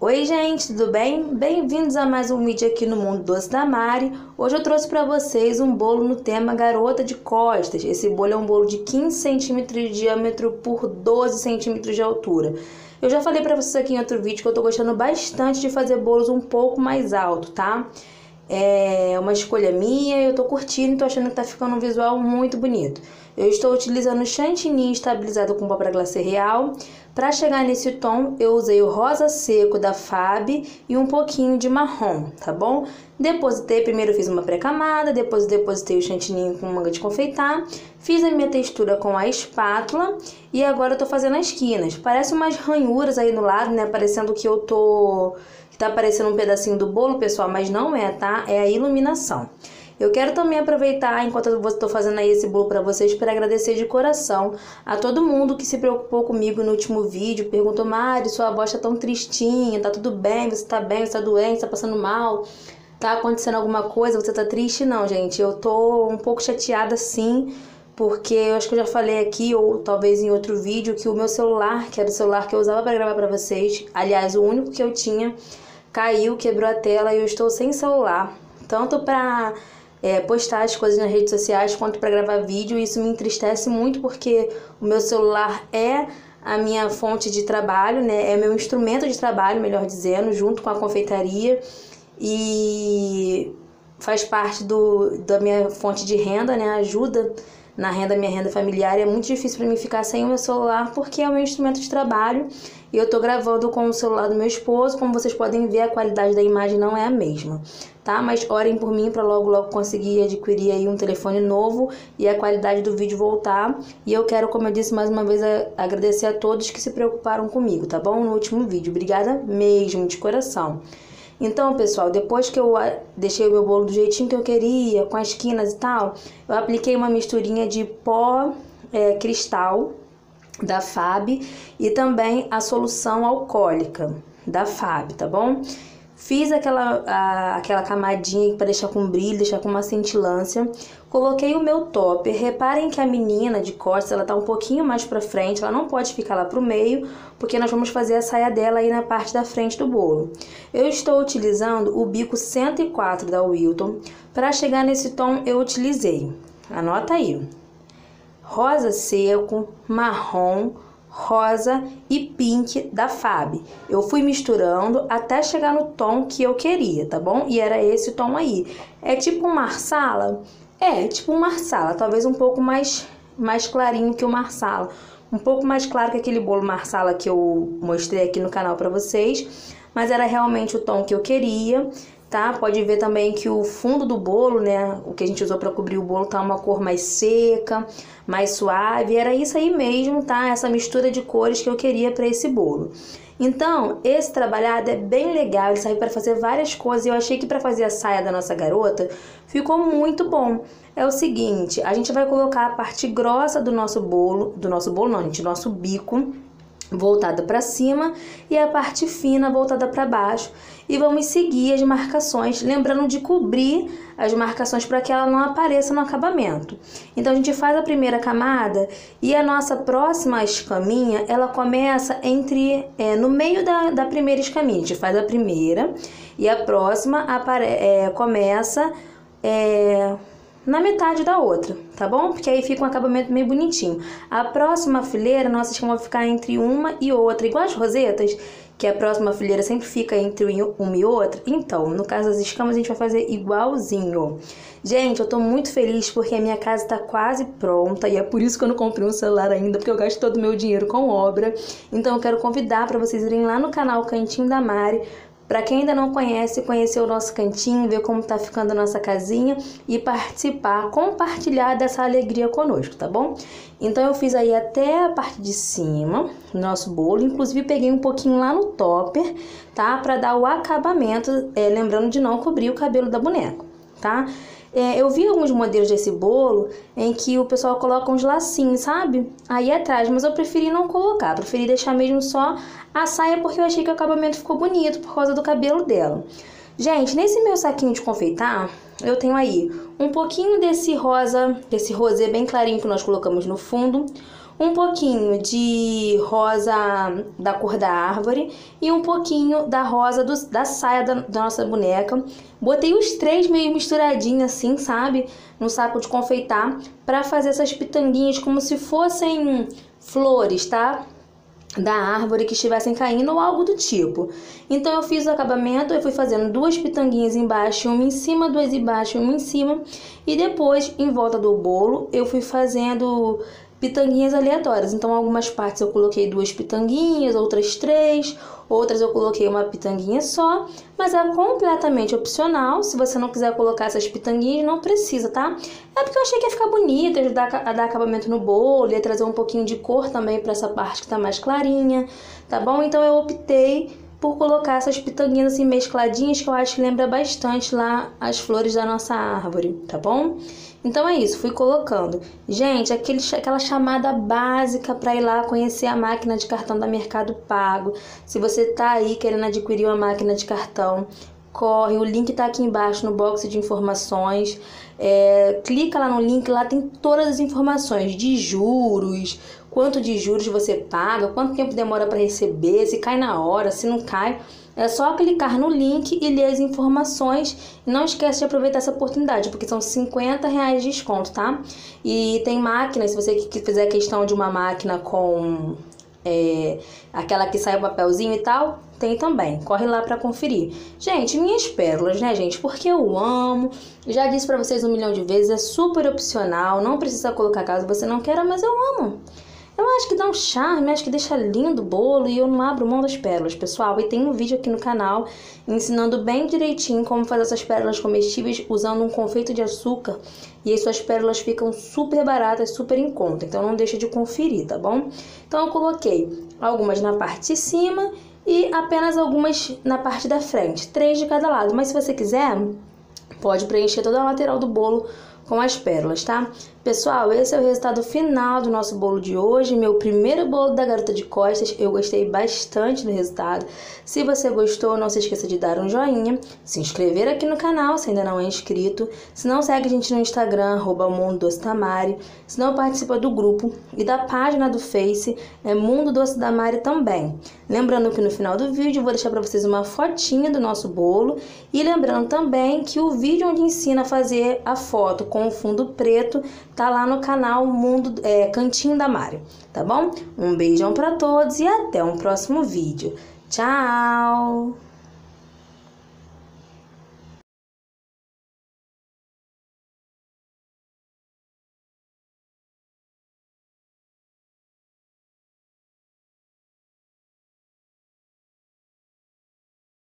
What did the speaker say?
Oi gente, tudo bem? Bem-vindos a mais um vídeo aqui no Mundo Doce da Mari. Hoje eu trouxe para vocês um bolo no tema Garota de Costas. Esse bolo é um bolo de 15 centímetros de diâmetro por 12 centímetros de altura. Eu já falei para vocês aqui em outro vídeo que eu tô gostando bastante de fazer bolos um pouco mais alto, tá? É uma escolha minha, eu tô curtindo tô achando que tá ficando um visual muito bonito. Eu estou utilizando chantilly estabilizado com pó glacê real. Para chegar nesse tom, eu usei o rosa seco da Fab e um pouquinho de marrom, tá bom? Depositei, primeiro fiz uma pré-camada, depois depositei o chantilly com manga de confeitar, fiz a minha textura com a espátula e agora eu tô fazendo as quinas. Parece umas ranhuras aí no lado, né? Parecendo que eu tô... que tá parecendo um pedacinho do bolo, pessoal, mas não é, tá? É a iluminação. Eu quero também aproveitar, enquanto eu estou fazendo aí esse bolo para vocês, para agradecer de coração a todo mundo que se preocupou comigo no último vídeo, perguntou, Mari, sua voz tá tão tristinha, tá tudo bem, você tá bem, você tá doente, tá passando mal, tá acontecendo alguma coisa, você tá triste? Não, gente, eu tô um pouco chateada sim, porque eu acho que eu já falei aqui, ou talvez em outro vídeo, que o meu celular, que era o celular que eu usava para gravar para vocês, aliás, o único que eu tinha, caiu, quebrou a tela e eu estou sem celular. Tanto para é, postar as coisas nas redes sociais quanto para gravar vídeo. Isso me entristece muito porque o meu celular é a minha fonte de trabalho, né? É meu instrumento de trabalho, melhor dizendo, junto com a confeitaria e faz parte do, da minha fonte de renda, né? Ajuda na renda, minha renda familiar. É muito difícil para mim ficar sem o meu celular porque é o meu instrumento de trabalho e eu tô gravando com o celular do meu esposo. Como vocês podem ver, a qualidade da imagem não é a mesma tá? Mas orem por mim para logo logo conseguir adquirir aí um telefone novo e a qualidade do vídeo voltar. E eu quero, como eu disse mais uma vez, agradecer a todos que se preocuparam comigo, tá bom? No último vídeo. Obrigada mesmo, de coração. Então, pessoal, depois que eu deixei o meu bolo do jeitinho que eu queria, com as quinas e tal, eu apliquei uma misturinha de pó é, cristal da FAB e também a solução alcoólica da FAB, tá bom? Fiz aquela, a, aquela camadinha para deixar com brilho, deixar com uma cintilância. Coloquei o meu topper. Reparem que a menina de costas, ela tá um pouquinho mais para frente, ela não pode ficar lá pro meio, porque nós vamos fazer a saia dela aí na parte da frente do bolo. Eu estou utilizando o bico 104 da Wilton. Para chegar nesse tom, eu utilizei, anota aí, rosa seco, marrom, rosa e pink da Fab. Eu fui misturando até chegar no tom que eu queria, tá bom? E era esse tom aí. É tipo um marsala? É, tipo um marsala, talvez um pouco mais, mais clarinho que o marsala. Um pouco mais claro que aquele bolo marsala que eu mostrei aqui no canal para vocês. Mas era realmente o tom que eu queria tá? Pode ver também que o fundo do bolo, né, o que a gente usou para cobrir o bolo tá uma cor mais seca, mais suave. Era isso aí mesmo, tá? Essa mistura de cores que eu queria para esse bolo. Então, esse trabalhado é bem legal, ele serve para fazer várias coisas. Eu achei que para fazer a saia da nossa garota ficou muito bom. É o seguinte, a gente vai colocar a parte grossa do nosso bolo, do nosso bolo não, gente, do nosso bico voltada para cima e a parte fina voltada para baixo. E vamos seguir as marcações, lembrando de cobrir as marcações para que ela não apareça no acabamento. Então a gente faz a primeira camada e a nossa próxima escaminha ela começa entre é, no meio da, da primeira escaminha. A gente faz a primeira e a próxima apare, é, começa é, na metade da outra, tá bom? Porque aí fica um acabamento meio bonitinho. A próxima fileira, nossa escama vai ficar entre uma e outra, igual as rosetas, que a próxima fileira sempre fica entre uma e outra. Então, no caso das escamas, a gente vai fazer igualzinho. Gente, eu tô muito feliz porque a minha casa tá quase pronta e é por isso que eu não comprei um celular ainda, porque eu gasto todo o meu dinheiro com obra. Então, eu quero convidar para vocês irem lá no canal Cantinho da Mari para quem ainda não conhece, conhecer o nosso cantinho, ver como tá ficando a nossa casinha e participar, compartilhar dessa alegria conosco, tá bom? Então eu fiz aí até a parte de cima do nosso bolo, inclusive peguei um pouquinho lá no topper, tá? Para dar o acabamento, é, lembrando de não cobrir o cabelo da boneca, tá? É, eu vi alguns modelos desse bolo em que o pessoal coloca uns lacinhos, sabe? Aí atrás, mas eu preferi não colocar, preferi deixar mesmo só a saia porque eu achei que o acabamento ficou bonito por causa do cabelo dela. Gente, nesse meu saquinho de confeitar, eu tenho aí um pouquinho desse rosa, desse rosé bem clarinho que nós colocamos no fundo, um pouquinho de rosa da cor da árvore e um pouquinho da rosa do, da saia da, da nossa boneca. Botei os três meio misturadinhos assim, sabe? No saco de confeitar para fazer essas pitanguinhas como se fossem flores, tá? da árvore que estivessem caindo ou algo do tipo. Então eu fiz o acabamento, eu fui fazendo duas pitanguinhas embaixo, uma em cima, duas embaixo, uma em cima, e depois em volta do bolo eu fui fazendo pitanguinhas aleatórias. Então, algumas partes eu coloquei duas pitanguinhas, outras três, outras eu coloquei uma pitanguinha só, mas é completamente opcional. Se você não quiser colocar essas pitanguinhas, não precisa, tá? É porque eu achei que ia ficar bonita, ajudar a dar acabamento no bolo, ia trazer um pouquinho de cor também para essa parte que tá mais clarinha, tá bom? Então, eu optei por colocar essas pitanguinhas assim mescladinhas que eu acho que lembra bastante lá as flores da nossa árvore, tá bom? Então é isso, fui colocando. Gente, aquele, aquela chamada básica para ir lá conhecer a máquina de cartão da Mercado Pago. Se você tá aí querendo adquirir uma máquina de cartão, corre, o link tá aqui embaixo no box de informações. É, clica lá no link, lá tem todas as informações de juros, quanto de juros você paga, quanto tempo demora para receber, se cai na hora, se não cai. É só clicar no link e ler as informações. Não esquece de aproveitar essa oportunidade, porque são 50 reais de desconto, tá? E tem máquina, se você fizer questão de uma máquina com é, aquela que sai o papelzinho e tal, tem também. Corre lá para conferir. Gente, minhas pérolas, né, gente? Porque eu amo. Já disse para vocês um milhão de vezes, é super opcional, não precisa colocar caso você não queira, mas eu amo. Eu acho que dá um charme, acho que deixa lindo o bolo e eu não abro mão das pérolas, pessoal. E tem um vídeo aqui no canal ensinando bem direitinho como fazer essas pérolas comestíveis usando um confeito de açúcar. E aí suas pérolas ficam super baratas, super em conta. Então não deixa de conferir, tá bom? Então eu coloquei algumas na parte de cima e apenas algumas na parte da frente. Três de cada lado. Mas se você quiser, pode preencher toda a lateral do bolo com as pérolas, tá? Pessoal, esse é o resultado final do nosso bolo de hoje, meu primeiro bolo da Garota de Costas. Eu gostei bastante do resultado. Se você gostou, não se esqueça de dar um joinha, se inscrever aqui no canal se ainda não é inscrito. Se não segue a gente no Instagram, arroba Mundo Doce Tamari. Se não participa do grupo e da página do Face, é Mundo Doce da Mari também. Lembrando que no final do vídeo vou deixar para vocês uma fotinha do nosso bolo e lembrando também que o vídeo onde ensina a fazer a foto com o fundo preto tá lá no canal Mundo é, Cantinho da Mari, tá bom? Um beijão para todos e até um próximo vídeo. Tchau!